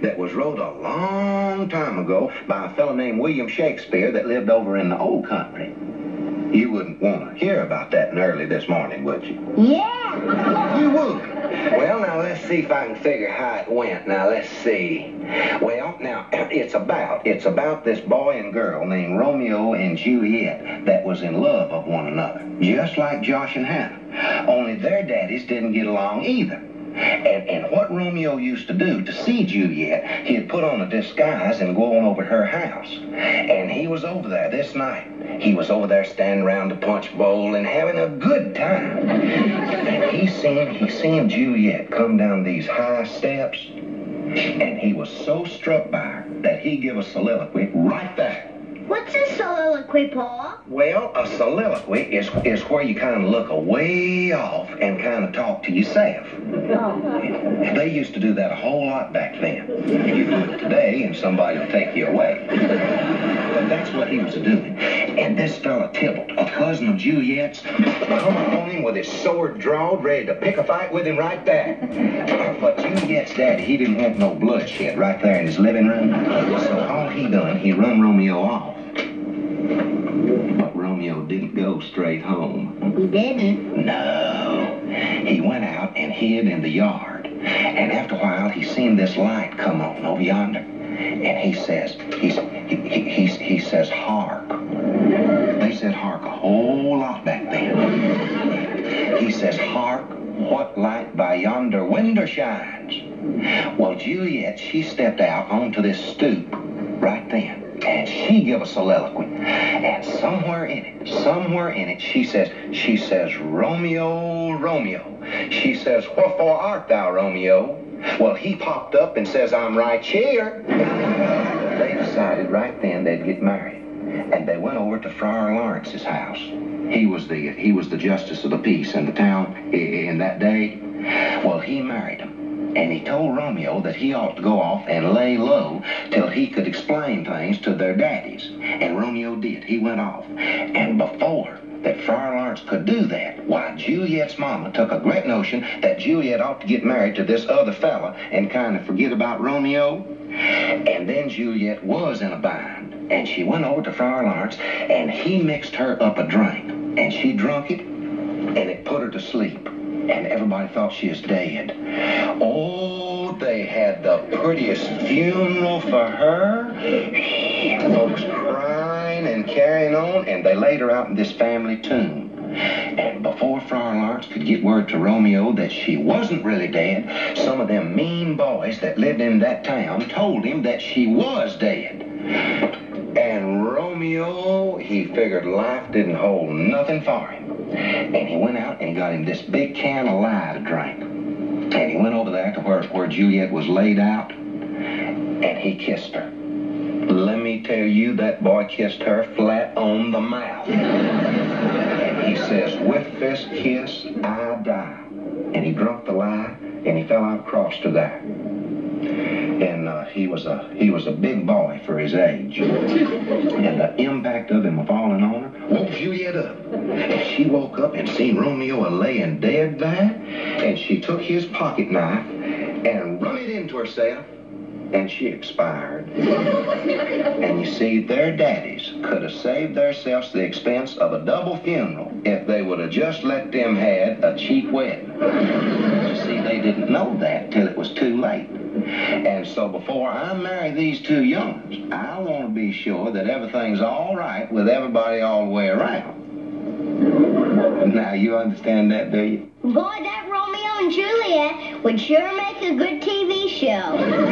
that was wrote a long time ago by a fellow named William Shakespeare that lived over in the old country. You wouldn't want to hear about that in early this morning, would you? Yeah. You would. Well, now let's see if I can figure how it went. Now let's see. Well, now it's about it's about this boy and girl named Romeo and Juliet that was in love of one another, just like Josh and Hannah. Only their daddies didn't get along either. And, and what Romeo used to do to see Juliet, he'd put on a disguise and go on over to her house. And he was over there this night. He was over there standing around the punch bowl and having a good time. And he seen, he seen Juliet come down these high steps, and he was so struck by her that he give a soliloquy right there. What's a soliloquy, Paul? Well, a soliloquy is, is where you kind of look away off and kind of talk to yourself. Oh. They used to do that a whole lot back then. You do it today and somebody will take you away. But that's what he was doing. And this fella Tybalt, a cousin of Juliet's, come upon him with his sword drawn, ready to pick a fight with him right there. But Juliet's daddy, he didn't want no bloodshed right there in his living room. So all he done, he run Romeo off. Romeo didn't go straight home. He didn't. No. He went out and hid in the yard. And after a while, he seen this light come on over yonder. And he says, he's, he, he, he, he says, hark. They said hark a whole lot back then. He says, hark, what light by yonder window shines. Well, Juliet, she stepped out onto this stoop right then. And she give a soliloquy. And somewhere in it, somewhere in it, she says, she says, Romeo, Romeo. She says, wherefore art thou, Romeo? Well, he popped up and says, I'm right here. They decided right then they'd get married. And they went over to Friar Lawrence's house. He was the he was the justice of the peace in the town in that day. Well, he married him. And he told Romeo that he ought to go off and lay low he could explain things to their daddies. And Romeo did. He went off. And before that Friar Lawrence could do that, why, Juliet's mama took a great notion that Juliet ought to get married to this other fella and kind of forget about Romeo. And then Juliet was in a bind. And she went over to Friar Lawrence and he mixed her up a drink. And she drunk it and it put her to sleep. And everybody thought she was dead. Oh, they had the prettiest funeral for her. Folks crying and carrying on, and they laid her out in this family tomb. And before Friar Lawrence could get word to Romeo that she wasn't really dead, some of them mean boys that lived in that town told him that she was dead. And Romeo, he figured life didn't hold nothing for him. And he went out and got him this big can of lye to drink. And he went over there to where, where Juliet was laid out, and he kissed her. Let me tell you, that boy kissed her flat on the mouth. And he says, with this kiss, I die. And he drunk the lye, and he fell out across to there. And uh, he was a he was a big boy for his age. And the impact of him falling on And she woke up and seen Romeo a laying dead there. And she took his pocket knife and run it into herself. And she expired. And you see, their daddies could have saved themselves the expense of a double funeral if they would have just let them had a cheap wedding. You see, they didn't know that till it was too late. And so before I marry these two young'uns, I want to be sure that everything's all right with everybody all the way around. Now, you understand that, do you? Boy, that Romeo and Juliet would sure make a good TV show.